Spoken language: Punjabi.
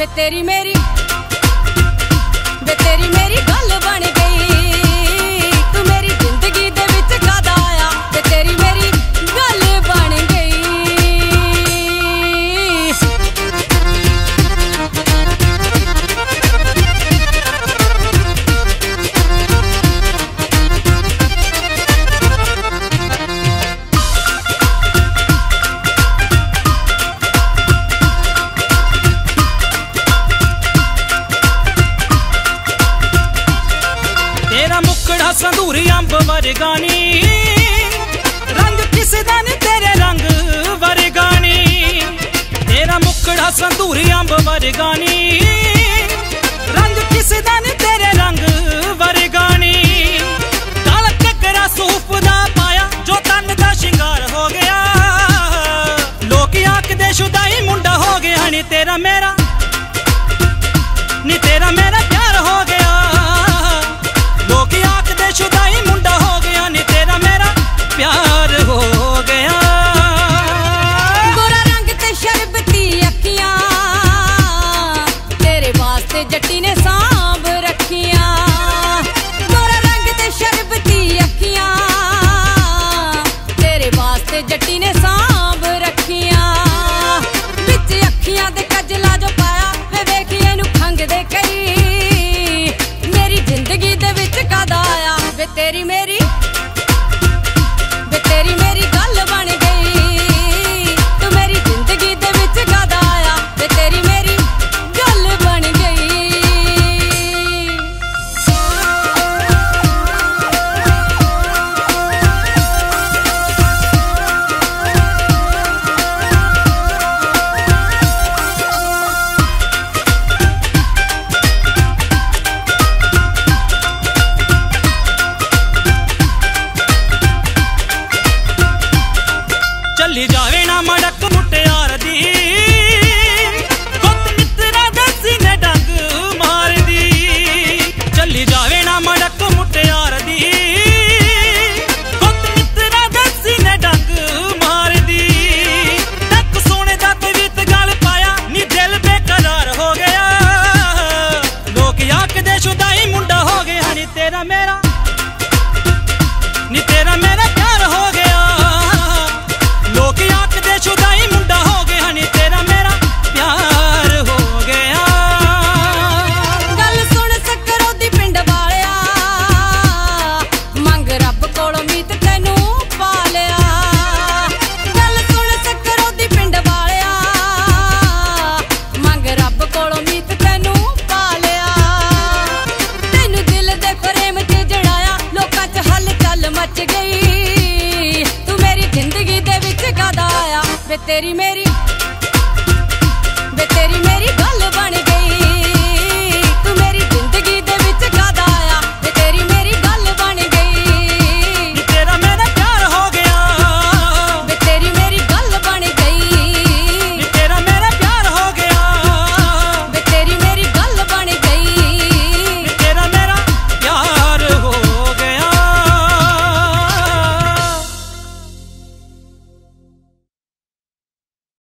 ਵੇ ਤੇਰੀ ਮੇਰੀ ਵੇ ਤੇਰੀ ਮੇਰੀ ਗੱਲ ਬਣ ਤੇਰਾ ਮੁਕੜਾ ਸੰਧੂਰੀ ਅੰਬ ਵਰਗਾਨੀ ਰੰਗ ਕਿਸੇ ਦਾ ਨੀ ਤੇਰੇ ਰੰਗ ਵਰਗਾਨੀ ਤੇਰਾ ਮੁਕੜਾ ਸੰਧੂਰੀ ਅੰਬ ਵਰਗਾਨੀ ਰੰਗ ਕਿਸੇ ਦਾ ਨੀ ਤੇਰੇ ਰੰਗ ਵਰਗਾਨੀ ਕਾਲ ਕੱਕਰਾ ਸੂਫ ਦਾ ਪਾਇਆ, ਜੋ ਤਨ ਦਾ ਸ਼ਿੰਗਾਰ ਹੋ ਗਿਆ। ਲੋਕ ਆਖਦੇ, ਸ਼ੁਦਾਈ ਮੁੰਡਾ ਹੋ ਗਿਆ ਨੀ ਤੇਰਾ ਮੇਰਾ। ਨੀ ਤੇਰਾ ਵਾਸਤੇ ਨੇ ਸਾਂਭ ਰੱਖੀਆਂ। ਗੋਰਾ ਰੰਗ ਤੇ ਸ਼ਰਬਤੀ ਅੱਖੀਆਂ। ਤੇਰੇ ਵਾਸਤੇ ਜੱਟੀ ਨੇ ਸਾਂਭ ਰੱਖੀਆਂ। ਵਿੱਚ ਅੱਖੀਆਂ ਦੇ ਕਜਲਾ ਜੋ ਪਾਇਆ ਵੇ ਵੇਖੀ ਇਹਨੂੰ ਖੰਗਦੇ ਕਈ। ਮੇਰੀ ਜ਼ਿੰਦਗੀ ਦੇ ਵਿੱਚ ਕਦ ਆਇਆ? ਵੇ ਤੇਰੀ ਮੇਰੀ ਚੱਲੀ ਜਾਵੇ। ਤੇਰੀ ਮੇਰੀ